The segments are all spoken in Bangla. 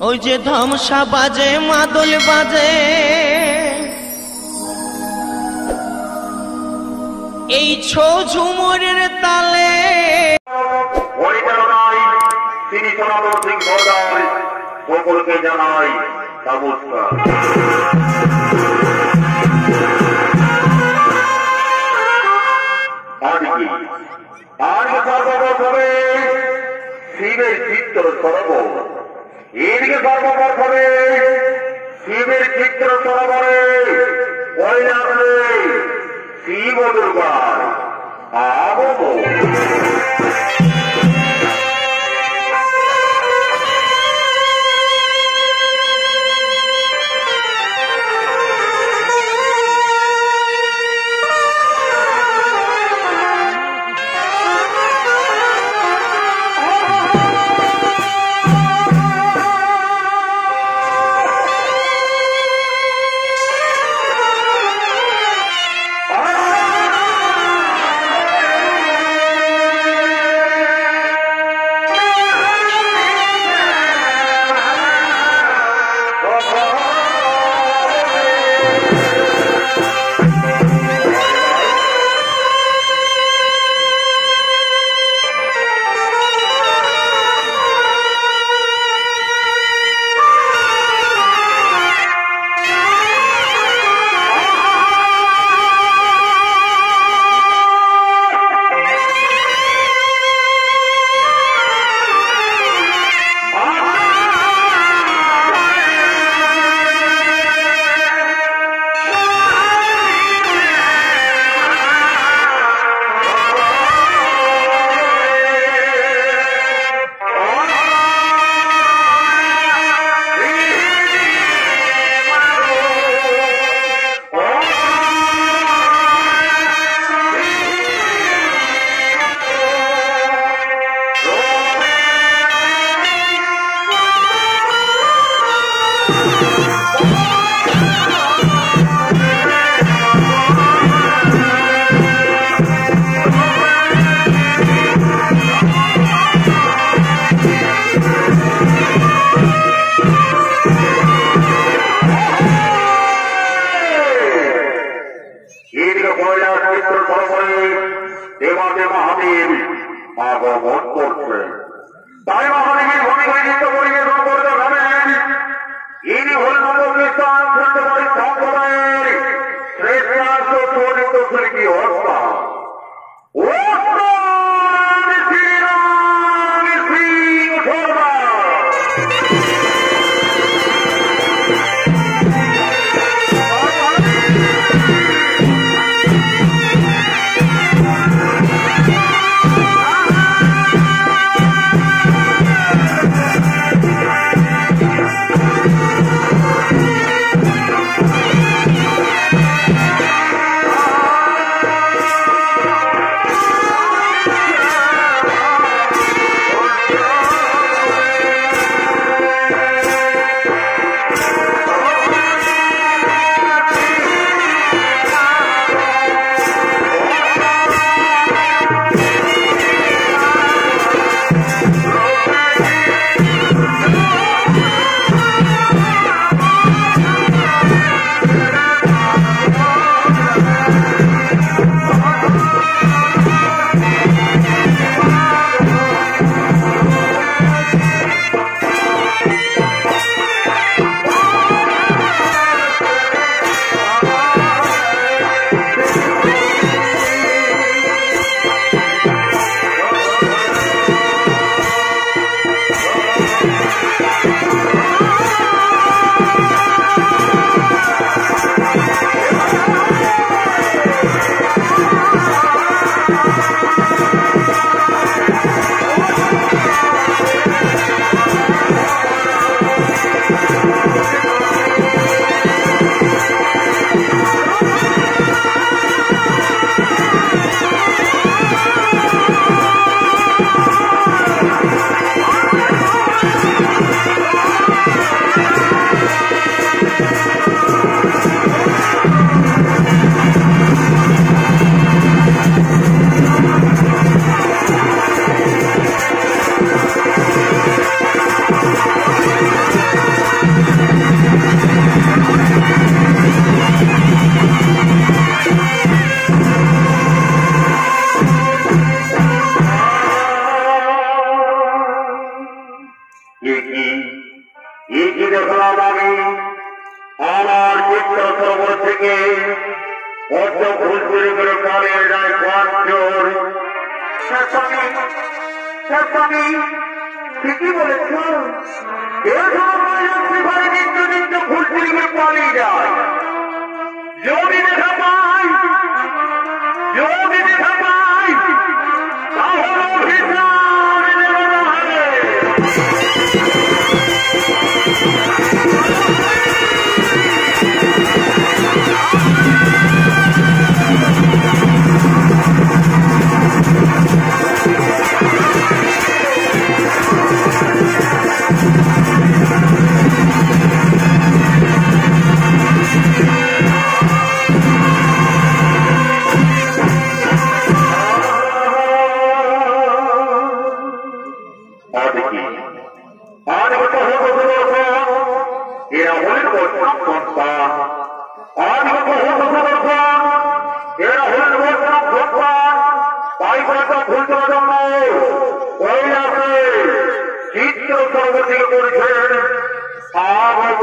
ওই যে ধামসা বাজে, মাদল বাজে। এই ছো ঝুমুরের তালে। তিনি সনাতন সিং সর্দার, সকলকে জানাই নমস্কার। সর্বপ্রথমে শিবের চিত্র এদিকে সর্বপ্রথমে শিবের চিত্র সরোবরে পয়লা শিব দুর্গা আগমন আগমন করছে। তাই মহাদেবের কর্মী তার কর্মী ঠিকই বলেছ। এ সময় পরিকল্পনা ভুল করার জন্য ওই রাতে চিত্র সর্বদিকে করেছেন। সাহাব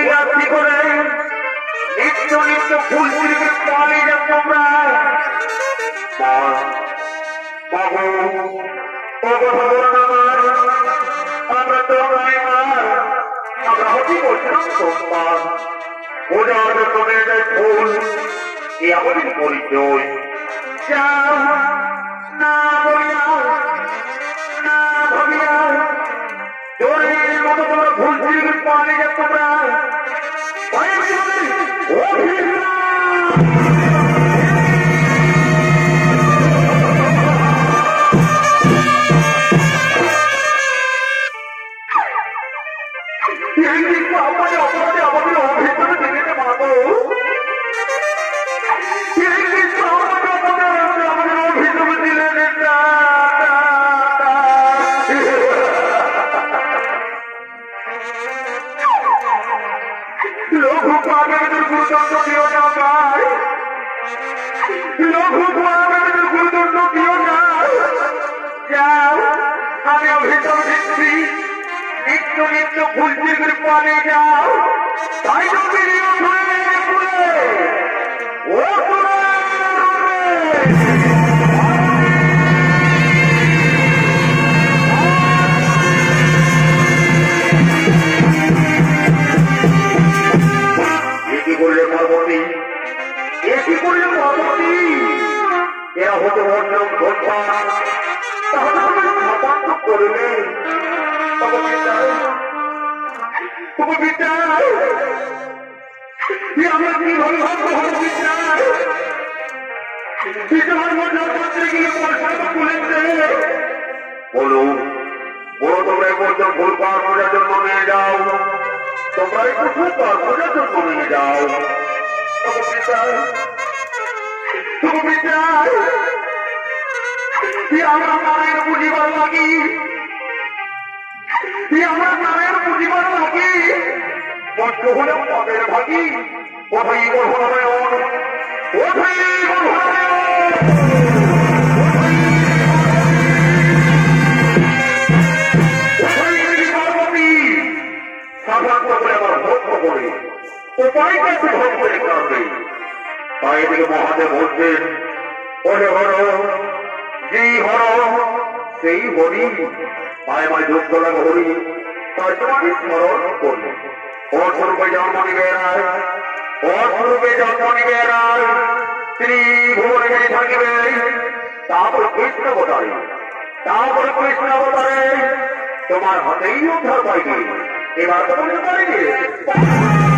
ওই করে নিত্য নিত্য ফুল ফুলিকে পালিয়ে যাচ্ছি আমরা বাবু, ও কথা আমরা তো নয় মার আমরা হতি করছিলাম ফুল এ আমাদের পরিচয়। যা না বলিয়া তবে বিদ্যায় আমরা কি ভাবে ভাববো হব বিদ্যায় তোমার মধ্যে পাত্রে গিয়ে পয়সাটা তুলেছে আমরা নারায়ণ বুঝিবার লাগি কি আমরা নারায়ণ বুঝিবার লাগি কষ্ট হলে পাপের ভাগি কোথায় গর্ভনারায়ণ কোথায় করে উপায়টা একটু করে কাঁদবে তাই এদিকে মহাদেব বলছেন ওরে হর জি হর সেই হরি যুক্ত লাগে হরি তাই তোমাকে স্মরণ করব। অস্বরূপে জন্ম নিবে অস্বরূপে জন্ম নিবে তিনি ভুবনে থাকিবে তারপর কৃষ্ণ অবতারে তারপর কৃষ্ণ অবতারে। তোমার হাতেই উদ্ধার পাইবে, এবার তোমাকে বলতে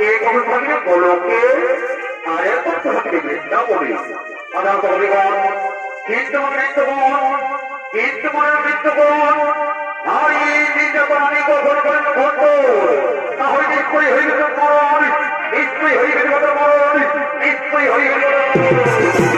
এই কবি থাকলে গোলকে এর করতে থাকবে বৃন্দাবনে আধার কবিগণ কিন্তু মৃত্যুগণ কিন্তু মনের মৃত্যুগণ আর এই চিন্তা প্রাণী কখন করেন ঘটব তাহলে নিশ্চয়ই হয়ে গেছে মরণ। নিশ্চয়ই হয়ে গেছে মরণ। নিশ্চয়ই হয়ে গেছে